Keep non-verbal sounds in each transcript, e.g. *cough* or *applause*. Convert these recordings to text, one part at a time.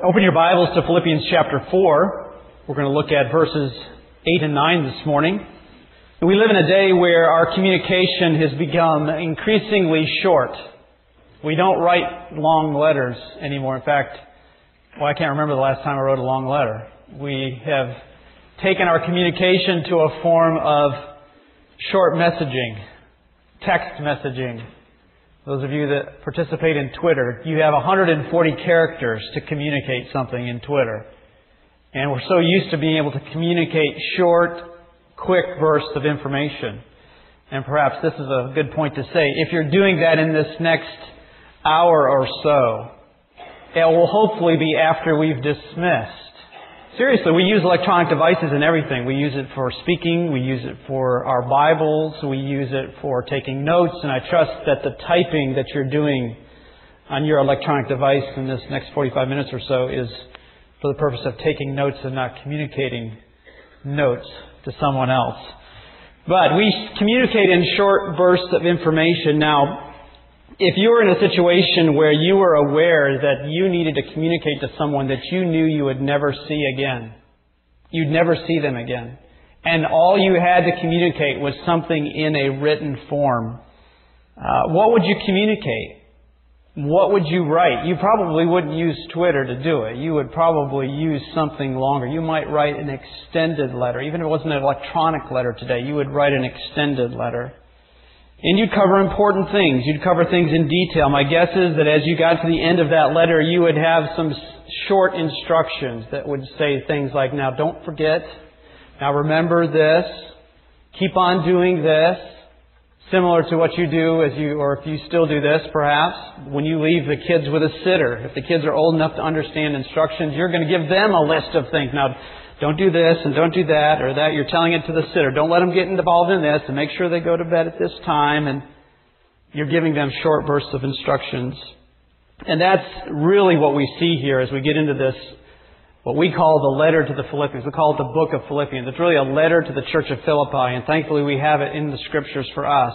Open your Bibles to Philippians chapter 4. We're going to look at verses 8 and 9 this morning. We live in a day where our communication has become increasingly short. We don't write long letters anymore. In fact, well, I can't remember the last time I wrote a long letter. We have taken our communication to a form of short messaging, text messaging, those of you that participate in Twitter, you have 140 characters to communicate something in Twitter. And we're so used to being able to communicate short, quick bursts of information. And perhaps this is a good point to say. If you're doing that in this next hour or so, it will hopefully be after we've dismissed Seriously, we use electronic devices in everything. We use it for speaking, we use it for our Bibles, we use it for taking notes, and I trust that the typing that you're doing on your electronic device in this next 45 minutes or so is for the purpose of taking notes and not communicating notes to someone else. But we communicate in short bursts of information. Now, if you were in a situation where you were aware that you needed to communicate to someone that you knew you would never see again, you'd never see them again, and all you had to communicate was something in a written form, uh, what would you communicate? What would you write? You probably wouldn't use Twitter to do it. You would probably use something longer. You might write an extended letter. Even if it wasn't an electronic letter today, you would write an extended letter. And you'd cover important things. You'd cover things in detail. My guess is that as you got to the end of that letter, you would have some short instructions that would say things like, now don't forget, now remember this, keep on doing this, similar to what you do as you, or if you still do this perhaps, when you leave the kids with a sitter. If the kids are old enough to understand instructions, you're going to give them a list of things. Now, don't do this and don't do that or that. You're telling it to the sitter. Don't let them get involved in this and make sure they go to bed at this time. And you're giving them short bursts of instructions. And that's really what we see here as we get into this, what we call the letter to the Philippians. We call it the book of Philippians. It's really a letter to the church of Philippi, and thankfully we have it in the scriptures for us.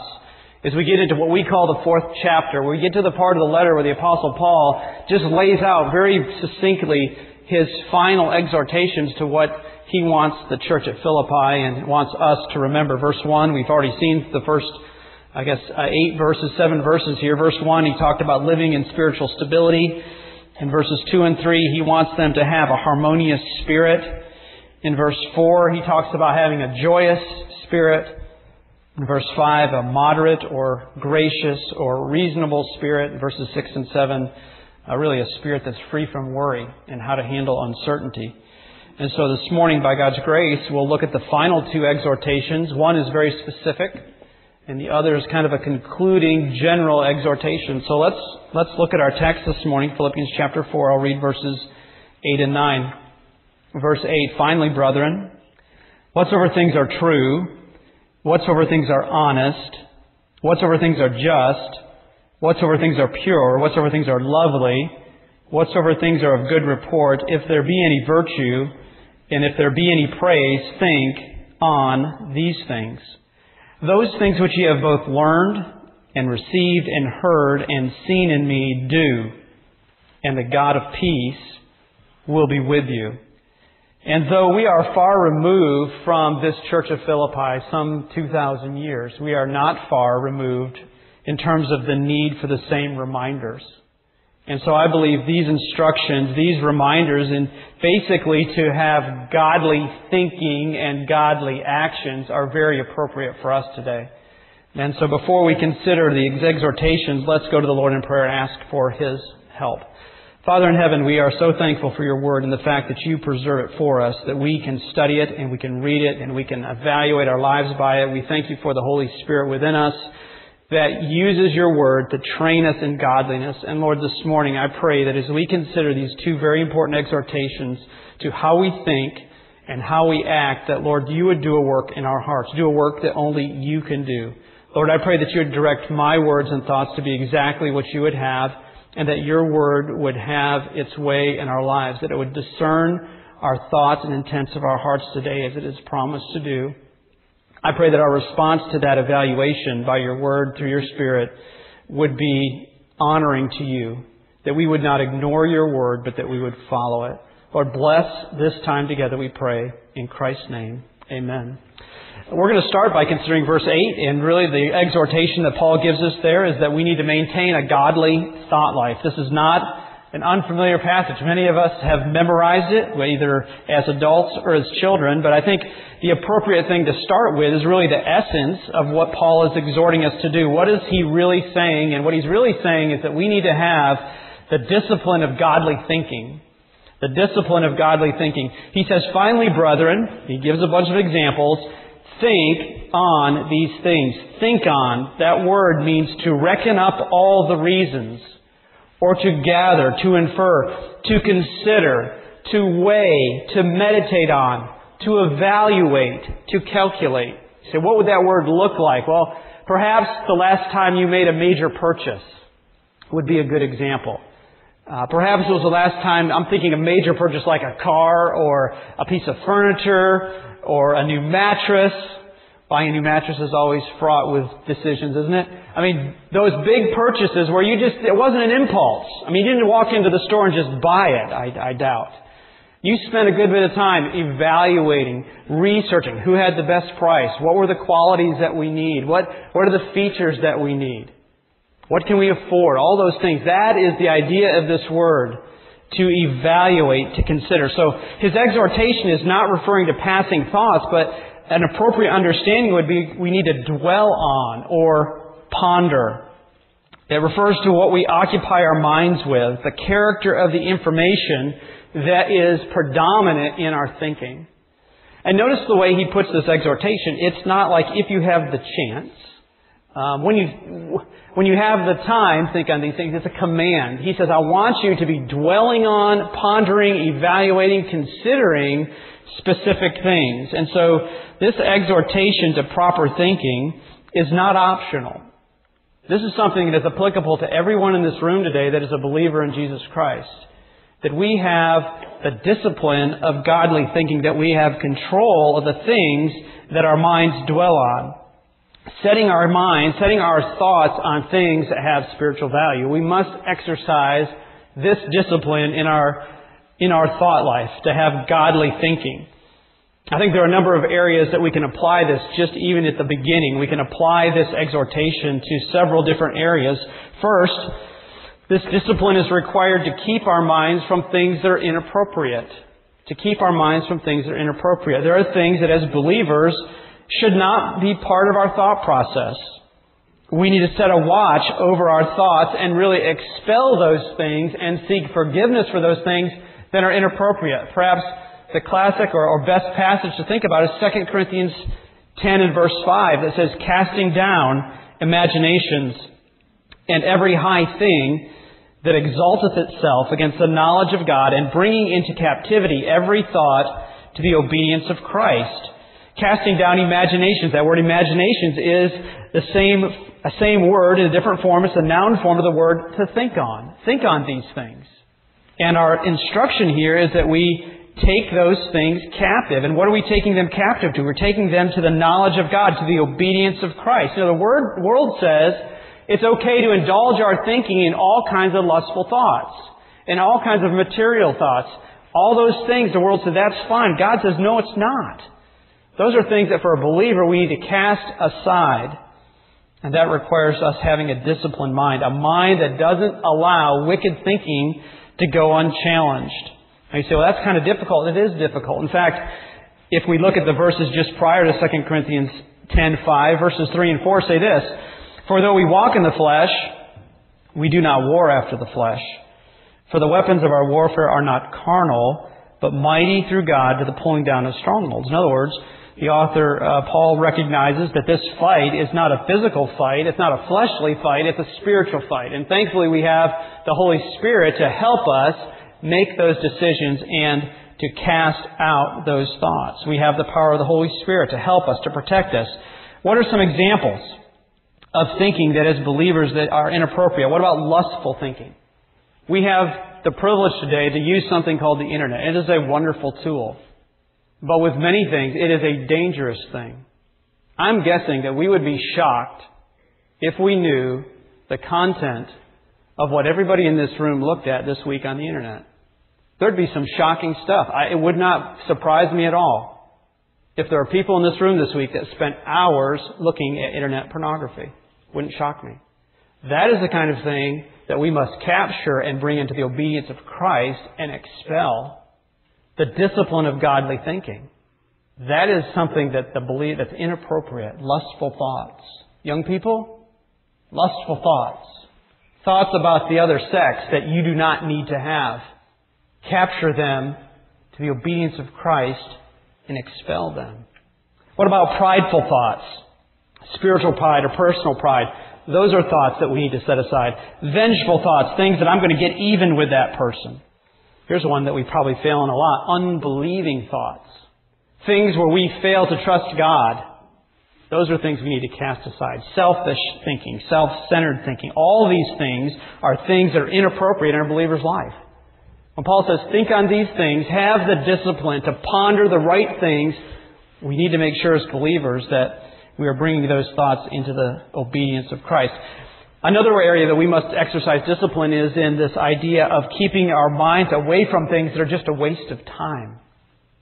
As we get into what we call the fourth chapter, we get to the part of the letter where the apostle Paul just lays out very succinctly his final exhortations to what he wants the church at Philippi and wants us to remember. Verse 1, we've already seen the first, I guess, uh, eight verses, seven verses here. Verse 1, he talked about living in spiritual stability. In verses 2 and 3, he wants them to have a harmonious spirit. In verse 4, he talks about having a joyous spirit. In verse 5, a moderate or gracious or reasonable spirit. In verses 6 and 7, uh, really a spirit that's free from worry and how to handle uncertainty. And so this morning, by God's grace, we'll look at the final two exhortations. One is very specific, and the other is kind of a concluding general exhortation. So let's, let's look at our text this morning, Philippians chapter 4. I'll read verses 8 and 9. Verse 8, Finally, brethren, whatsoever things are true, whatsoever things are honest, whatsoever things are just, whatsoever things are pure, whatsoever things are lovely, whatsoever things are of good report, if there be any virtue, and if there be any praise, think on these things. Those things which ye have both learned and received and heard and seen in me do, and the God of peace will be with you. And though we are far removed from this church of Philippi, some 2,000 years, we are not far removed in terms of the need for the same reminders. And so I believe these instructions, these reminders, and basically to have godly thinking and godly actions are very appropriate for us today. And so before we consider the exhortations, let's go to the Lord in prayer and ask for His help. Father in heaven, we are so thankful for your word and the fact that you preserve it for us, that we can study it and we can read it and we can evaluate our lives by it. We thank you for the Holy Spirit within us that uses your word to train us in godliness. And Lord, this morning I pray that as we consider these two very important exhortations to how we think and how we act, that Lord, you would do a work in our hearts, do a work that only you can do. Lord, I pray that you would direct my words and thoughts to be exactly what you would have, and that your word would have its way in our lives, that it would discern our thoughts and intents of our hearts today as it is promised to do. I pray that our response to that evaluation by your word through your spirit would be honoring to you, that we would not ignore your word, but that we would follow it. Lord, bless this time together, we pray. In Christ's name, amen. We're going to start by considering verse 8, and really the exhortation that Paul gives us there is that we need to maintain a godly thought life. This is not an unfamiliar passage. Many of us have memorized it, either as adults or as children, but I think the appropriate thing to start with is really the essence of what Paul is exhorting us to do. What is he really saying? And what he's really saying is that we need to have the discipline of godly thinking. The discipline of godly thinking. He says, finally, brethren, he gives a bunch of examples, think on these things. Think on, that word means to reckon up all the reasons, or to gather, to infer, to consider, to weigh, to meditate on, to evaluate, to calculate. So what would that word look like? Well, perhaps the last time you made a major purchase would be a good example. Uh, perhaps it was the last time I'm thinking a major purchase like a car or a piece of furniture or a new mattress. Buying a new mattress is always fraught with decisions, isn't it? I mean, those big purchases where you just, it wasn't an impulse. I mean, you didn't walk into the store and just buy it, I, I doubt. You spent a good bit of time evaluating, researching who had the best price, what were the qualities that we need, what, what are the features that we need. What can we afford? All those things. That is the idea of this word. To evaluate, to consider. So his exhortation is not referring to passing thoughts, but an appropriate understanding would be we need to dwell on or ponder. It refers to what we occupy our minds with, the character of the information that is predominant in our thinking. And notice the way he puts this exhortation. It's not like if you have the chance. Um, when you when you have the time, think on these things. It's a command. He says, I want you to be dwelling on, pondering, evaluating, considering specific things. And so this exhortation to proper thinking is not optional. This is something that is applicable to everyone in this room today that is a believer in Jesus Christ. That we have the discipline of godly thinking, that we have control of the things that our minds dwell on setting our minds, setting our thoughts on things that have spiritual value. We must exercise this discipline in our, in our thought life to have godly thinking. I think there are a number of areas that we can apply this just even at the beginning. We can apply this exhortation to several different areas. First, this discipline is required to keep our minds from things that are inappropriate. To keep our minds from things that are inappropriate. There are things that as believers should not be part of our thought process. We need to set a watch over our thoughts and really expel those things and seek forgiveness for those things that are inappropriate. Perhaps the classic or, or best passage to think about is 2 Corinthians 10 and verse 5 that says, casting down imaginations and every high thing that exalteth itself against the knowledge of God and bringing into captivity every thought to the obedience of Christ casting down imaginations. That word imaginations is the same, a same word in a different form. It's a noun form of the word to think on. Think on these things. And our instruction here is that we take those things captive. And what are we taking them captive to? We're taking them to the knowledge of God, to the obedience of Christ. You know, the word, world says it's okay to indulge our thinking in all kinds of lustful thoughts, in all kinds of material thoughts. All those things, the world says, that's fine. God says, no, it's not. Those are things that for a believer we need to cast aside. And that requires us having a disciplined mind, a mind that doesn't allow wicked thinking to go unchallenged. And you say, well, that's kind of difficult. It is difficult. In fact, if we look at the verses just prior to 2 Corinthians 10:5, verses 3 and 4 say this, For though we walk in the flesh, we do not war after the flesh. For the weapons of our warfare are not carnal, but mighty through God to the pulling down of strongholds. In other words, the author, uh, Paul, recognizes that this fight is not a physical fight, it's not a fleshly fight, it's a spiritual fight. And thankfully we have the Holy Spirit to help us make those decisions and to cast out those thoughts. We have the power of the Holy Spirit to help us, to protect us. What are some examples of thinking that as believers that are inappropriate? What about lustful thinking? We have the privilege today to use something called the internet. It is a wonderful tool. But with many things, it is a dangerous thing. I'm guessing that we would be shocked if we knew the content of what everybody in this room looked at this week on the internet. There'd be some shocking stuff. I, it would not surprise me at all if there are people in this room this week that spent hours looking at internet pornography. Wouldn't shock me. That is the kind of thing that we must capture and bring into the obedience of Christ and expel the discipline of godly thinking. That is something that the belief that's inappropriate, lustful thoughts. Young people, lustful thoughts. Thoughts about the other sex that you do not need to have. Capture them to the obedience of Christ and expel them. What about prideful thoughts? Spiritual pride or personal pride. Those are thoughts that we need to set aside. Vengeful thoughts, things that I'm going to get even with that person. Here's one that we probably fail in a lot. Unbelieving thoughts. Things where we fail to trust God. Those are things we need to cast aside. Selfish thinking, self-centered thinking. All these things are things that are inappropriate in a believer's life. When Paul says, think on these things, have the discipline to ponder the right things, we need to make sure as believers that we are bringing those thoughts into the obedience of Christ. Another area that we must exercise discipline is in this idea of keeping our minds away from things that are just a waste of time.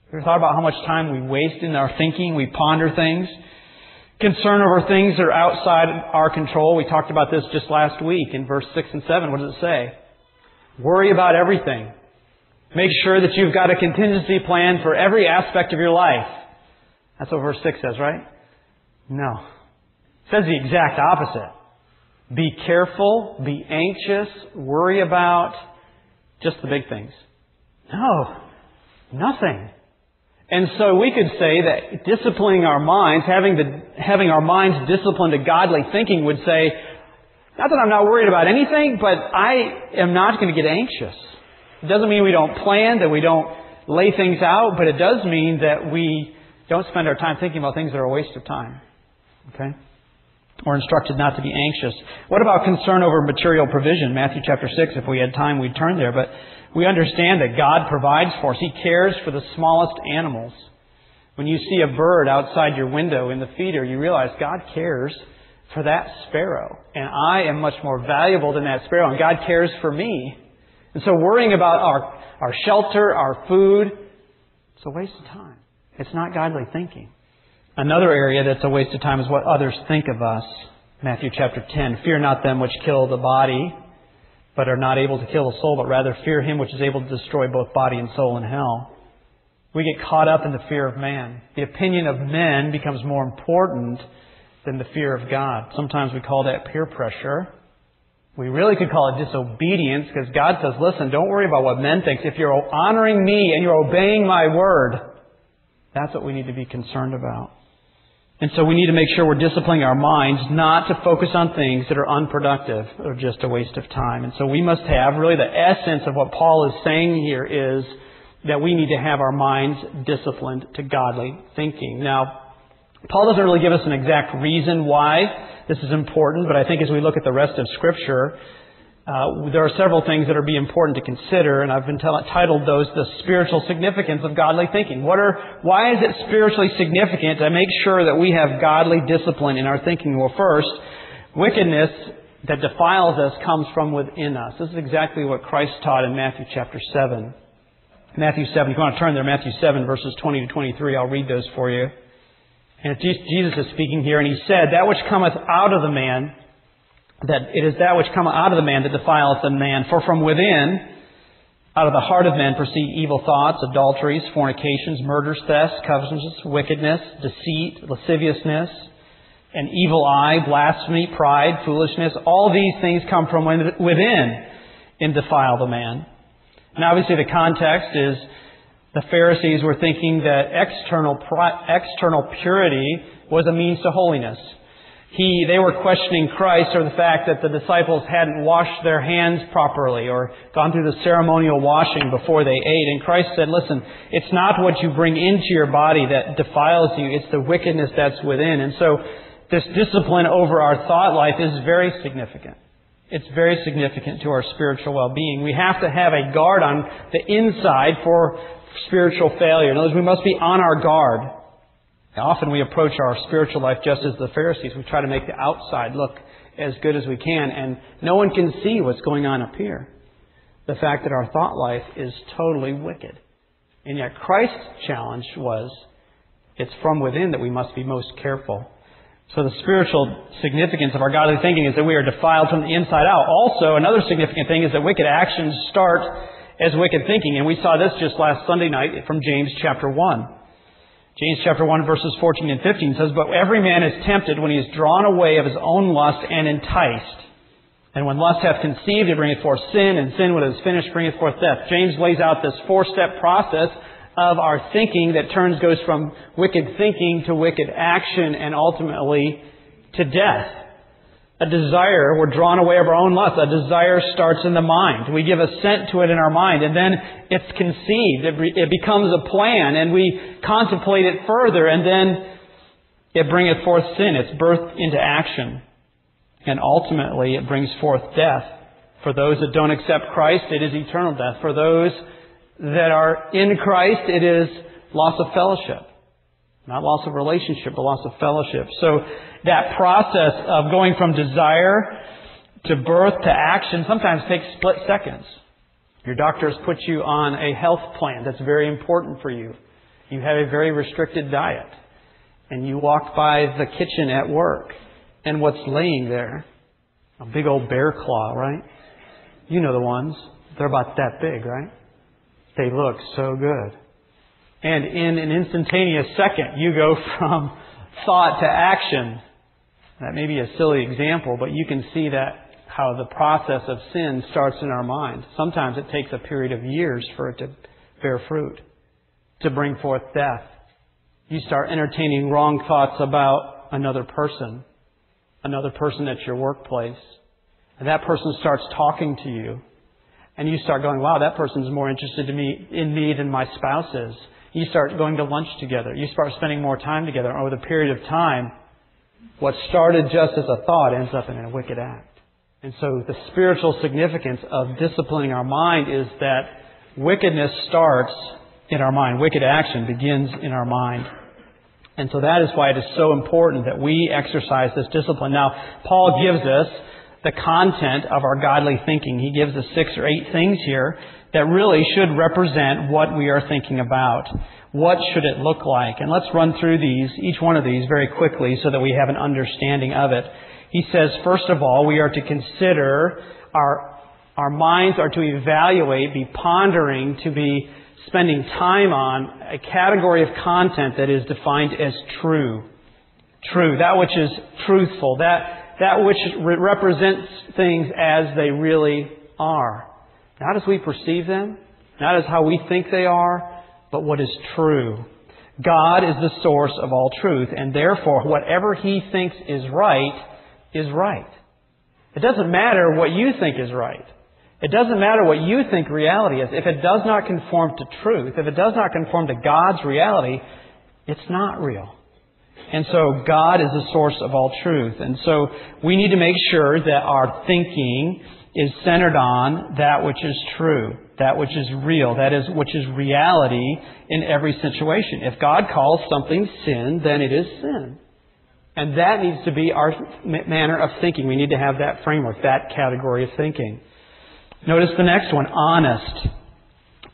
Have you thought about how much time we waste in our thinking? We ponder things. Concern over things that are outside our control. We talked about this just last week in verse 6 and 7. What does it say? Worry about everything. Make sure that you've got a contingency plan for every aspect of your life. That's what verse 6 says, right? No. It says the exact opposite. Be careful, be anxious, worry about just the big things. No, nothing. And so we could say that disciplining our minds, having, the, having our minds disciplined to godly thinking would say, not that I'm not worried about anything, but I am not going to get anxious. It doesn't mean we don't plan, that we don't lay things out, but it does mean that we don't spend our time thinking about things that are a waste of time. Okay? We're instructed not to be anxious. What about concern over material provision? Matthew chapter 6, if we had time, we'd turn there. But we understand that God provides for us. He cares for the smallest animals. When you see a bird outside your window in the feeder, you realize God cares for that sparrow. And I am much more valuable than that sparrow, and God cares for me. And so worrying about our, our shelter, our food, it's a waste of time. It's not godly thinking. Another area that's a waste of time is what others think of us. Matthew chapter 10. Fear not them which kill the body, but are not able to kill the soul, but rather fear him which is able to destroy both body and soul in hell. We get caught up in the fear of man. The opinion of men becomes more important than the fear of God. Sometimes we call that peer pressure. We really could call it disobedience because God says, listen, don't worry about what men think. If you're honoring me and you're obeying my word, that's what we need to be concerned about. And so we need to make sure we're disciplining our minds not to focus on things that are unproductive or just a waste of time. And so we must have really the essence of what Paul is saying here is that we need to have our minds disciplined to godly thinking. Now, Paul doesn't really give us an exact reason why this is important, but I think as we look at the rest of Scripture, uh, there are several things that are be important to consider, and I've been t- titled those the spiritual significance of godly thinking. What are, why is it spiritually significant to make sure that we have godly discipline in our thinking? Well, first, wickedness that defiles us comes from within us. This is exactly what Christ taught in Matthew chapter 7. Matthew 7, if you want to turn there, Matthew 7 verses 20 to 23, I'll read those for you. And Jesus is speaking here, and he said, That which cometh out of the man, that it is that which cometh out of the man that defileth the man. For from within, out of the heart of men proceed evil thoughts, adulteries, fornications, murders, thefts, covetousness, wickedness, deceit, lasciviousness, an evil eye, blasphemy, pride, foolishness. All these things come from within and defile the man. And obviously the context is the Pharisees were thinking that external, external purity was a means to holiness he, they were questioning Christ or the fact that the disciples hadn't washed their hands properly or gone through the ceremonial washing before they ate. And Christ said, listen, it's not what you bring into your body that defiles you, it's the wickedness that's within. And so this discipline over our thought life is very significant. It's very significant to our spiritual well-being. We have to have a guard on the inside for spiritual failure. In other words, we must be on our guard. Often we approach our spiritual life just as the Pharisees. We try to make the outside look as good as we can, and no one can see what's going on up here. The fact that our thought life is totally wicked. And yet Christ's challenge was, it's from within that we must be most careful. So the spiritual significance of our godly thinking is that we are defiled from the inside out. Also, another significant thing is that wicked actions start as wicked thinking. And we saw this just last Sunday night from James chapter 1. James chapter 1 verses 14 and 15 says, But every man is tempted when he is drawn away of his own lust and enticed. And when lust hath conceived, it bringeth forth sin, and sin when it is finished bringeth forth death. James lays out this four-step process of our thinking that turns goes from wicked thinking to wicked action and ultimately to death a desire, we're drawn away of our own lust. A desire starts in the mind. We give assent to it in our mind, and then it's conceived. It, it becomes a plan, and we contemplate it further, and then it bringeth forth sin. It's birthed into action. And ultimately, it brings forth death. For those that don't accept Christ, it is eternal death. For those that are in Christ, it is loss of fellowship. Not loss of relationship, but loss of fellowship. So that process of going from desire to birth to action sometimes takes split seconds. Your doctor has put you on a health plan that's very important for you. You have a very restricted diet. And you walk by the kitchen at work. And what's laying there? A big old bear claw, right? You know the ones. They're about that big, right? They look so good. And in an instantaneous second, you go *laughs* from thought to action. That may be a silly example, but you can see that how the process of sin starts in our mind. Sometimes it takes a period of years for it to bear fruit, to bring forth death. You start entertaining wrong thoughts about another person, another person at your workplace, and that person starts talking to you, and you start going, wow, that person's more interested in me, in me than my spouse is. You start going to lunch together. You start spending more time together. Over the period of time, what started just as a thought ends up in a wicked act. And so the spiritual significance of disciplining our mind is that wickedness starts in our mind. Wicked action begins in our mind. And so that is why it is so important that we exercise this discipline. Now, Paul gives us the content of our godly thinking. He gives us six or eight things here that really should represent what we are thinking about. What should it look like? And let's run through these, each one of these very quickly so that we have an understanding of it. He says, first of all, we are to consider our, our minds are to evaluate, be pondering, to be spending time on a category of content that is defined as true. True. That which is truthful. That, that which represents things as they really are. Not as we perceive them, not as how we think they are, but what is true. God is the source of all truth, and therefore whatever He thinks is right is right. It doesn't matter what you think is right. It doesn't matter what you think reality is. If it does not conform to truth, if it does not conform to God's reality, it's not real. And so God is the source of all truth. And so we need to make sure that our thinking is centered on that which is true, that which is real, that is, which is reality in every situation. If God calls something sin, then it is sin. And that needs to be our manner of thinking. We need to have that framework, that category of thinking. Notice the next one, honest.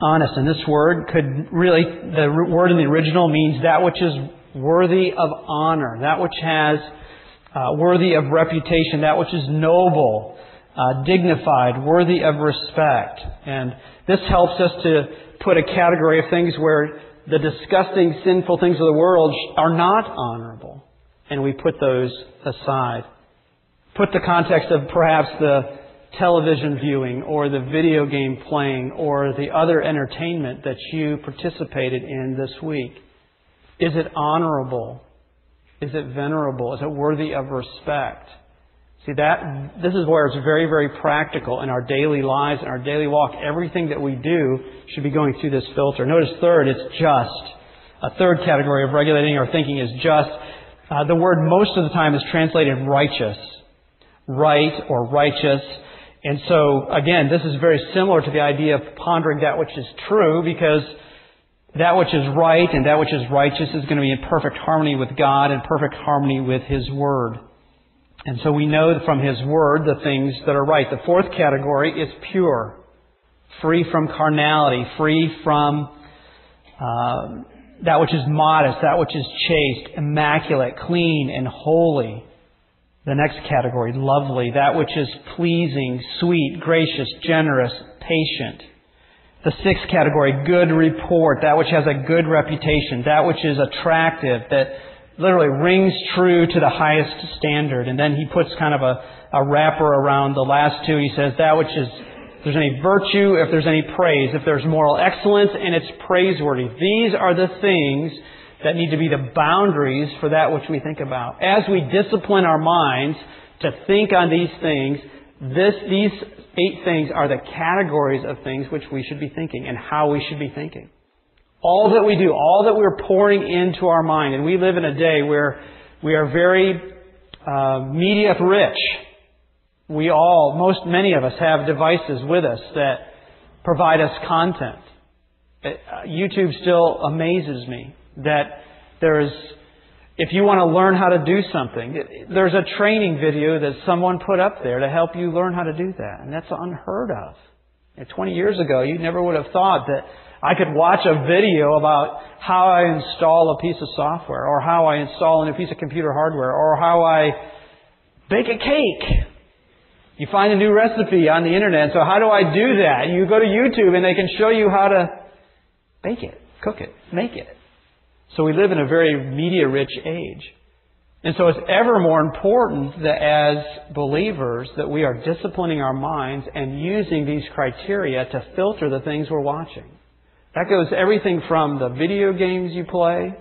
Honest. And this word could really, the word in the original means that which is worthy of honor, that which has uh, worthy of reputation, that which is noble, uh, dignified, worthy of respect. And this helps us to put a category of things where the disgusting, sinful things of the world are not honorable. And we put those aside. Put the context of perhaps the television viewing or the video game playing or the other entertainment that you participated in this week. Is it honorable? Is it venerable? Is it worthy of respect? See that, this is where it's very, very practical in our daily lives, in our daily walk. Everything that we do should be going through this filter. Notice third, it's just. A third category of regulating our thinking is just. Uh, the word most of the time is translated righteous. Right or righteous. And so, again, this is very similar to the idea of pondering that which is true because that which is right and that which is righteous is going to be in perfect harmony with God and perfect harmony with His Word. And so we know from His Word the things that are right. The fourth category is pure, free from carnality, free from uh, that which is modest, that which is chaste, immaculate, clean, and holy. The next category, lovely, that which is pleasing, sweet, gracious, generous, patient. The sixth category, good report, that which has a good reputation, that which is attractive, that literally rings true to the highest standard. And then he puts kind of a, a wrapper around the last two. He says that which is, if there's any virtue, if there's any praise, if there's moral excellence, and it's praiseworthy. These are the things that need to be the boundaries for that which we think about. As we discipline our minds to think on these things, this, these eight things are the categories of things which we should be thinking and how we should be thinking. All that we do, all that we're pouring into our mind, and we live in a day where we are very uh, media rich. We all, most, many of us have devices with us that provide us content. Uh, YouTube still amazes me that there's, if you want to learn how to do something, there's a training video that someone put up there to help you learn how to do that. And that's unheard of. 20 years ago, you never would have thought that I could watch a video about how I install a piece of software, or how I install a new piece of computer hardware, or how I bake a cake. You find a new recipe on the internet. So how do I do that? You go to YouTube and they can show you how to bake it, cook it, make it. So we live in a very media rich age. And so it's ever more important that as believers that we are disciplining our minds and using these criteria to filter the things we're watching. That goes everything from the video games you play,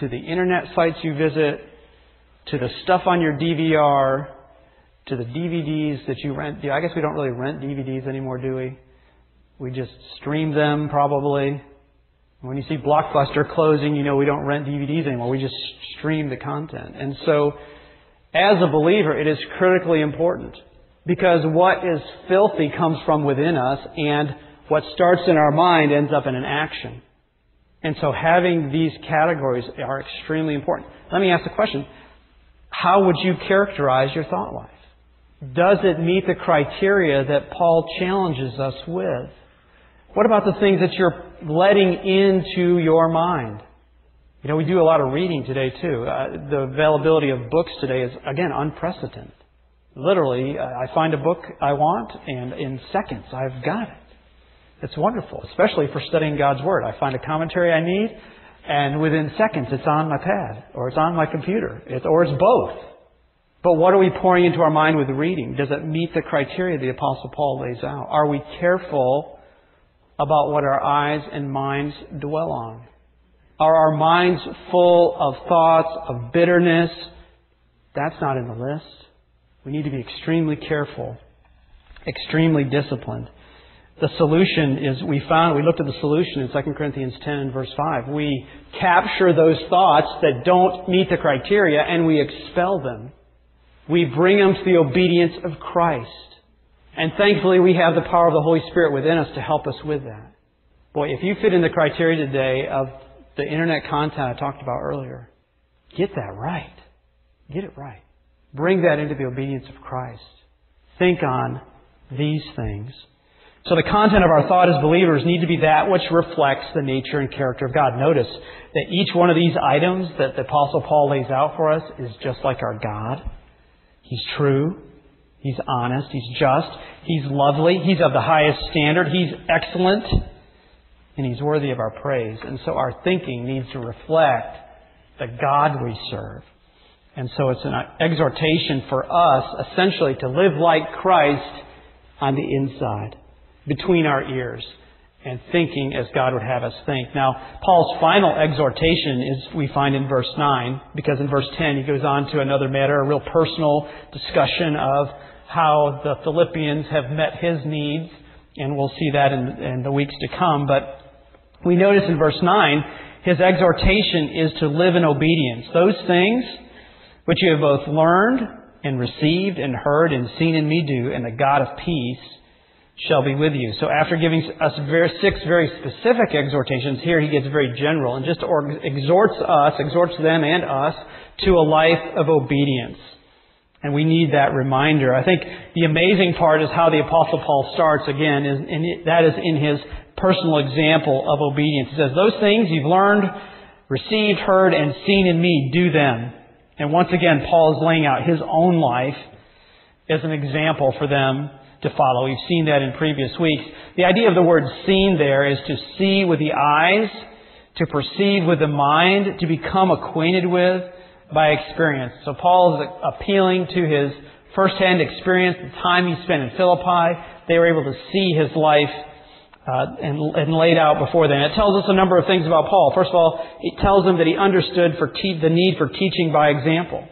to the internet sites you visit, to the stuff on your DVR, to the DVDs that you rent. I guess we don't really rent DVDs anymore, do we? We just stream them probably. When you see Blockbuster closing, you know we don't rent DVDs anymore. We just stream the content. And so, as a believer, it is critically important because what is filthy comes from within us and what starts in our mind ends up in an action. And so having these categories are extremely important. Let me ask the question. How would you characterize your thought life? Does it meet the criteria that Paul challenges us with? What about the things that you're letting into your mind? You know, we do a lot of reading today too. Uh, the availability of books today is, again, unprecedented. Literally, I find a book I want and in seconds I've got it. It's wonderful, especially for studying God's Word. I find a commentary I need, and within seconds it's on my pad, or it's on my computer, it's, or it's both. But what are we pouring into our mind with reading? Does it meet the criteria the Apostle Paul lays out? Are we careful about what our eyes and minds dwell on? Are our minds full of thoughts of bitterness? That's not in the list. We need to be extremely careful, extremely disciplined. The solution is we found, we looked at the solution in 2 Corinthians 10 and verse 5. We capture those thoughts that don't meet the criteria and we expel them. We bring them to the obedience of Christ. And thankfully we have the power of the Holy Spirit within us to help us with that. Boy, if you fit in the criteria today of the internet content I talked about earlier, get that right. Get it right. Bring that into the obedience of Christ. Think on these things. So the content of our thought as believers need to be that which reflects the nature and character of God. Notice that each one of these items that the Apostle Paul lays out for us is just like our God. He's true. He's honest. He's just. He's lovely. He's of the highest standard. He's excellent. And He's worthy of our praise. And so our thinking needs to reflect the God we serve. And so it's an exhortation for us essentially to live like Christ on the inside between our ears and thinking as God would have us think. Now, Paul's final exhortation is we find in verse 9, because in verse 10 he goes on to another matter, a real personal discussion of how the Philippians have met his needs, and we'll see that in, in the weeks to come. But we notice in verse 9, his exhortation is to live in obedience. Those things which you have both learned and received and heard and seen in me do, and the God of peace shall be with you. So after giving us six very specific exhortations, here he gets very general and just exhorts us, exhorts them and us to a life of obedience. And we need that reminder. I think the amazing part is how the Apostle Paul starts again, is in, that is in his personal example of obedience. He says, Those things you've learned, received, heard, and seen in me, do them. And once again, Paul is laying out his own life as an example for them to follow. We've seen that in previous weeks. The idea of the word seen there is to see with the eyes, to perceive with the mind, to become acquainted with, by experience. So Paul is appealing to his firsthand experience, the time he spent in Philippi. They were able to see his life uh, and, and, laid out before them. It tells us a number of things about Paul. First of all, it tells him that he understood for te- the need for teaching by example.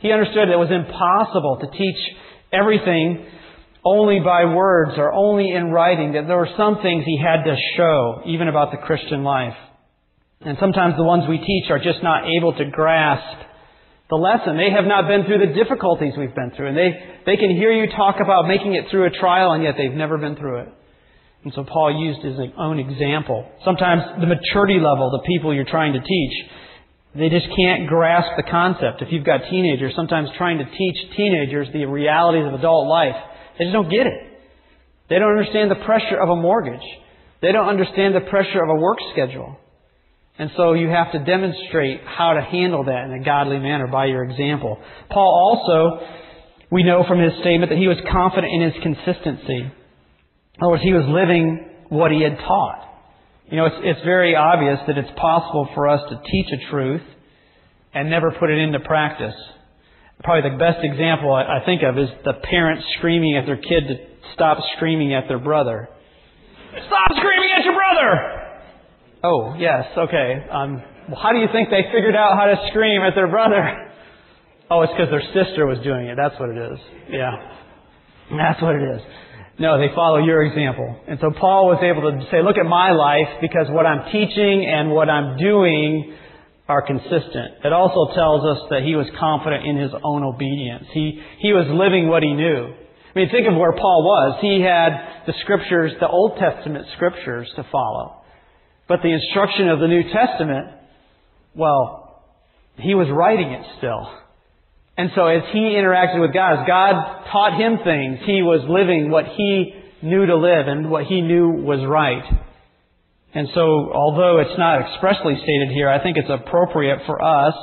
He understood that it was impossible to teach everything only by words or only in writing, that there were some things he had to show, even about the Christian life. And sometimes the ones we teach are just not able to grasp the lesson. They have not been through the difficulties we've been through. And they, they can hear you talk about making it through a trial, and yet they've never been through it. And so Paul used his own example. Sometimes the maturity level, the people you're trying to teach, they just can't grasp the concept. If you've got teenagers, sometimes trying to teach teenagers the realities of adult life, they just don't get it. They don't understand the pressure of a mortgage. They don't understand the pressure of a work schedule. And so you have to demonstrate how to handle that in a godly manner by your example. Paul also, we know from his statement that he was confident in his consistency. In other words, he was living what he had taught. You know, it's, it's very obvious that it's possible for us to teach a truth and never put it into practice. Probably the best example I think of is the parent screaming at their kid to stop screaming at their brother. Stop screaming at your brother! Oh, yes, okay. Um, well, how do you think they figured out how to scream at their brother? Oh, it's because their sister was doing it. That's what it is. Yeah. That's what it is. No, they follow your example. And so Paul was able to say, look at my life because what I'm teaching and what I'm doing are consistent. It also tells us that he was confident in his own obedience. He, he was living what he knew. I mean, think of where Paul was. He had the scriptures, the Old Testament scriptures to follow. But the instruction of the New Testament, well, he was writing it still. And so as he interacted with God, as God taught him things, he was living what he knew to live and what he knew was right. And so, although it's not expressly stated here, I think it's appropriate for us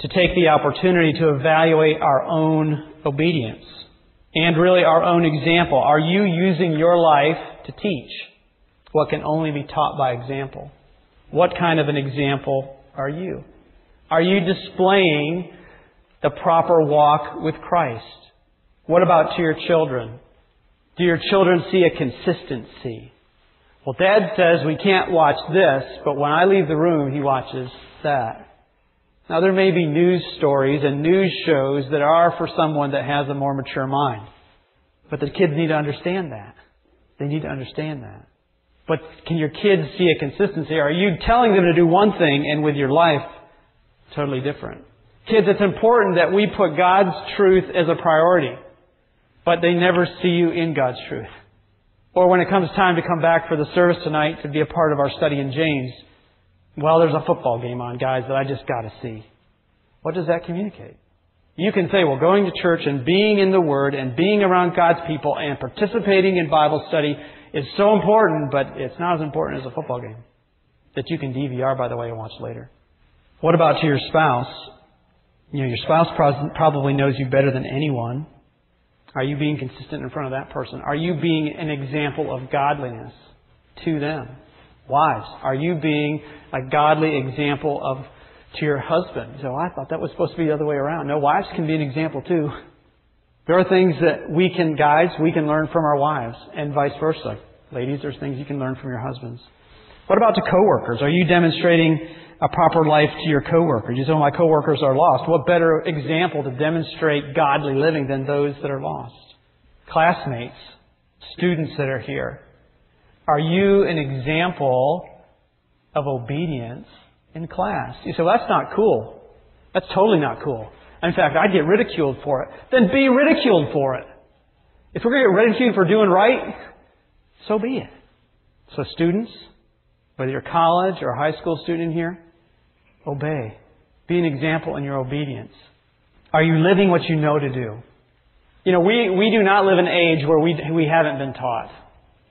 to take the opportunity to evaluate our own obedience and really our own example. Are you using your life to teach? what can only be taught by example. What kind of an example are you? Are you displaying the proper walk with Christ? What about to your children? Do your children see a consistency? Well, Dad says we can't watch this, but when I leave the room, he watches that. Now, there may be news stories and news shows that are for someone that has a more mature mind. But the kids need to understand that. They need to understand that. But can your kids see a consistency? Are you telling them to do one thing and with your life, totally different? Kids, it's important that we put God's truth as a priority, but they never see you in God's truth. Or when it comes time to come back for the service tonight to be a part of our study in James, well, there's a football game on, guys, that I just gotta see. What does that communicate? You can say, well, going to church and being in the Word and being around God's people and participating in Bible study is so important, but it's not as important as a football game that you can DVR, by the way, and watch later. What about to your spouse? You know, your spouse probably knows you better than anyone. Are you being consistent in front of that person? Are you being an example of godliness to them? Wives, are you being a godly example of to your husband? So I thought that was supposed to be the other way around. No, wives can be an example too. There are things that we can, guys, we can learn from our wives, and vice versa. Ladies, there's things you can learn from your husbands. What about to coworkers? Are you demonstrating a proper life to your coworkers? You say, oh, my coworkers are lost. What better example to demonstrate godly living than those that are lost? Classmates, students that are here. Are you an example of obedience in class? You say, well, that's not cool. That's totally not cool. In fact, I'd get ridiculed for it. Then be ridiculed for it. If we're going to get ridiculed for doing right, so be it. So students, whether you're a college or a high school student here, obey. Be an example in your obedience. Are you living what you know to do? You know, we, we do not live in an age where we, we haven't been taught.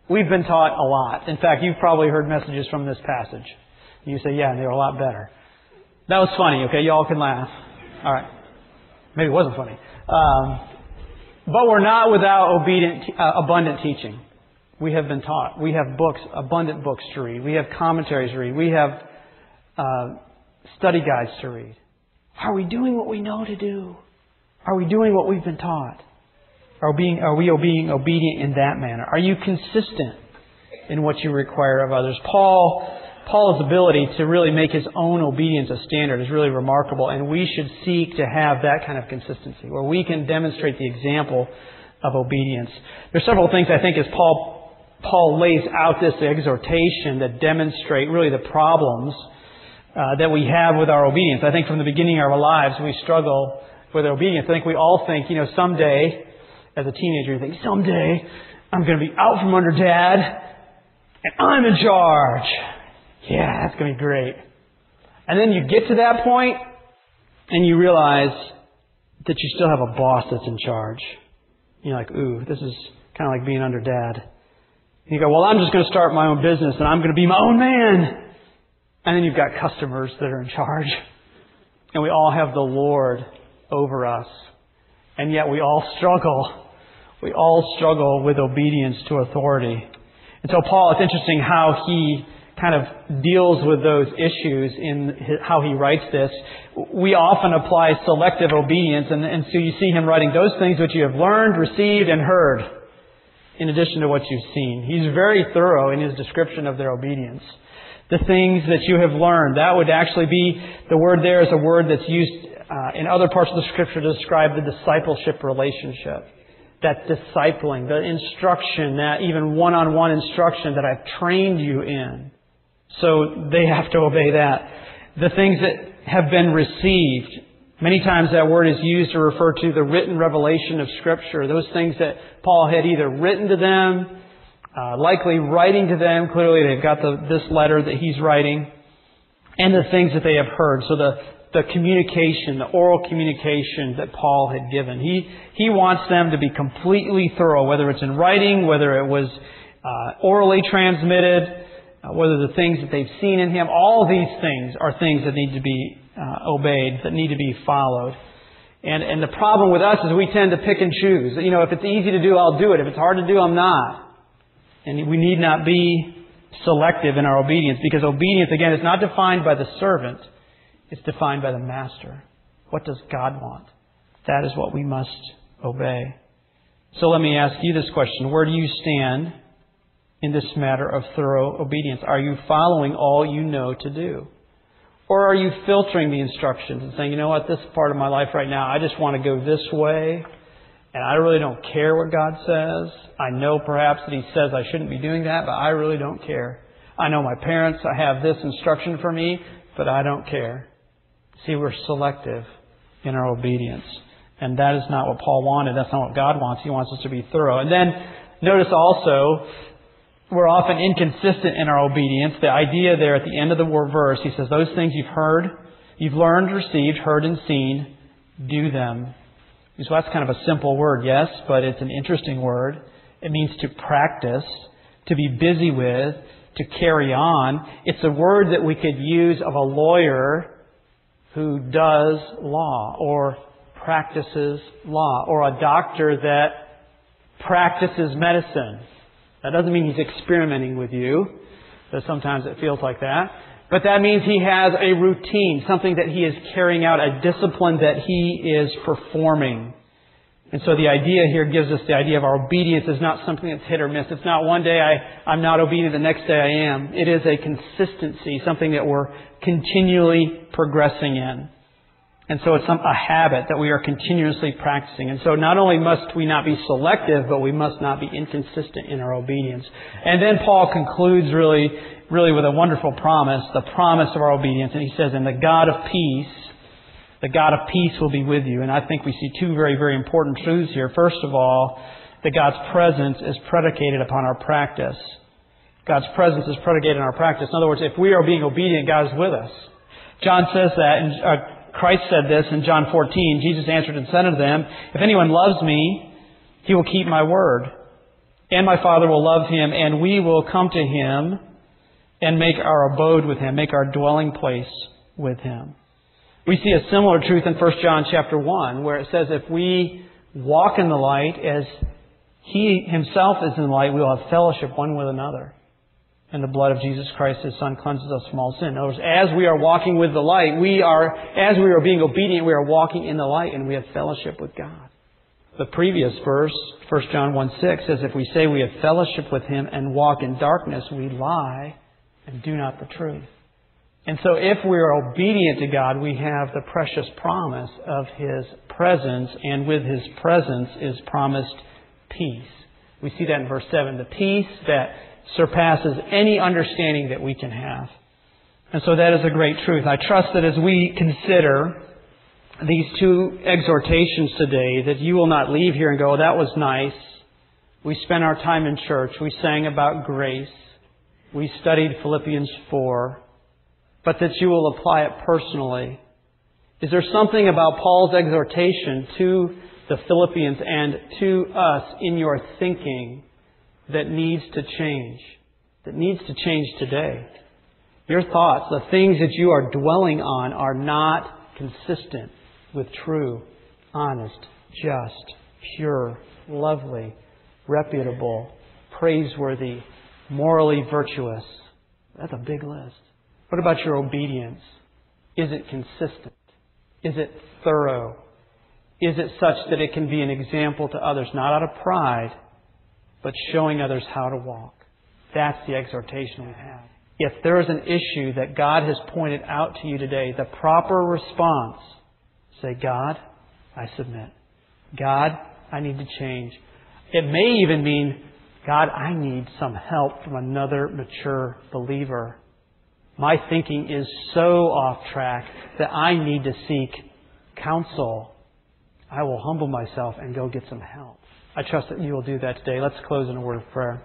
We've been taught a lot. In fact, you've probably heard messages from this passage. You say, yeah, they were a lot better. That was funny, okay? Y'all can laugh. All right. Maybe it wasn't funny. Um, but we're not without obedient, uh, abundant teaching. We have been taught. We have books, abundant books to read. We have commentaries to read. We have uh, study guides to read. Are we doing what we know to do? Are we doing what we've been taught? Are, being, are we being obedient in that manner? Are you consistent in what you require of others? Paul, Paul's ability to really make his own obedience a standard is really remarkable, and we should seek to have that kind of consistency, where we can demonstrate the example of obedience. There's several things I think as Paul Paul lays out this exhortation that demonstrate really the problems uh, that we have with our obedience. I think from the beginning of our lives we struggle with obedience. I think we all think, you know, someday, as a teenager, you think, someday I'm going to be out from under dad and I'm in charge. Yeah, that's going to be great. And then you get to that point and you realize that you still have a boss that's in charge. You're like, ooh, this is kind of like being under dad. You go, well, I'm just going to start my own business and I'm going to be my own man. And then you've got customers that are in charge. And we all have the Lord over us. And yet we all struggle. We all struggle with obedience to authority. And so Paul, it's interesting how he kind of deals with those issues in his, how he writes this. We often apply selective obedience, and, and so you see him writing those things which you have learned, received, and heard, in addition to what you've seen. He's very thorough in his description of their obedience the things that you have learned. That would actually be, the word there is a word that's used uh, in other parts of the scripture to describe the discipleship relationship. That discipling, the instruction, that even one-on-one instruction that I've trained you in. So they have to obey that. The things that have been received. Many times that word is used to refer to the written revelation of Scripture. Those things that Paul had either written to them, uh, likely writing to them. Clearly, they've got the, this letter that he's writing, and the things that they have heard. So the the communication, the oral communication that Paul had given. He he wants them to be completely thorough, whether it's in writing, whether it was uh, orally transmitted, uh, whether the things that they've seen in him. All these things are things that need to be uh, obeyed, that need to be followed. And and the problem with us is we tend to pick and choose. You know, if it's easy to do, I'll do it. If it's hard to do, I'm not. And we need not be selective in our obedience because obedience, again, is not defined by the servant. It's defined by the master. What does God want? That is what we must obey. So let me ask you this question. Where do you stand in this matter of thorough obedience? Are you following all you know to do? Or are you filtering the instructions and saying, you know what, this part of my life right now, I just want to go this way and I really don't care what God says. I know perhaps that He says I shouldn't be doing that, but I really don't care. I know my parents, I have this instruction for me, but I don't care. See, we're selective in our obedience. And that is not what Paul wanted. That's not what God wants. He wants us to be thorough. And then notice also, we're often inconsistent in our obedience. The idea there at the end of the verse, he says, those things you've heard, you've learned, received, heard, and seen, do them so that's kind of a simple word, yes, but it's an interesting word. It means to practice, to be busy with, to carry on. It's a word that we could use of a lawyer who does law or practices law or a doctor that practices medicine. That doesn't mean he's experimenting with you, though sometimes it feels like that. But that means he has a routine, something that he is carrying out, a discipline that he is performing. And so the idea here gives us the idea of our obedience is not something that's hit or miss. It's not one day I, I'm not obedient, the next day I am. It is a consistency, something that we're continually progressing in. And so it's a habit that we are continuously practicing. And so not only must we not be selective, but we must not be inconsistent in our obedience. And then Paul concludes really, really with a wonderful promise, the promise of our obedience. And he says, and the God of peace, the God of peace will be with you. And I think we see two very, very important truths here. First of all, that God's presence is predicated upon our practice. God's presence is predicated on our practice. In other words, if we are being obedient, God is with us. John says that in uh, Christ said this in John 14. Jesus answered and said unto them, If anyone loves me, he will keep my word. And my Father will love him, and we will come to him and make our abode with him, make our dwelling place with him. We see a similar truth in 1 John chapter 1, where it says if we walk in the light as he himself is in the light, we will have fellowship one with another. And the blood of Jesus Christ, his Son, cleanses us from all sin. In other words, as we are walking with the light, we are, as we are being obedient, we are walking in the light and we have fellowship with God. The previous verse, 1 John 1 6, says, If we say we have fellowship with him and walk in darkness, we lie and do not the truth. And so if we are obedient to God, we have the precious promise of His presence, and with His presence is promised peace. We see that in verse 7, the peace that surpasses any understanding that we can have. And so that is a great truth. I trust that as we consider these two exhortations today, that you will not leave here and go, oh, that was nice. We spent our time in church. We sang about grace. We studied Philippians 4. But that you will apply it personally. Is there something about Paul's exhortation to the Philippians and to us in your thinking that needs to change? That needs to change today? Your thoughts, the things that you are dwelling on, are not consistent with true, honest, just, pure, lovely, reputable, praiseworthy, morally virtuous. That's a big list. What about your obedience? Is it consistent? Is it thorough? Is it such that it can be an example to others, not out of pride, but showing others how to walk? That's the exhortation we have. If there is an issue that God has pointed out to you today, the proper response, say, God, I submit. God, I need to change. It may even mean, God, I need some help from another mature believer. My thinking is so off track that I need to seek counsel. I will humble myself and go get some help. I trust that you will do that today. Let's close in a word of prayer.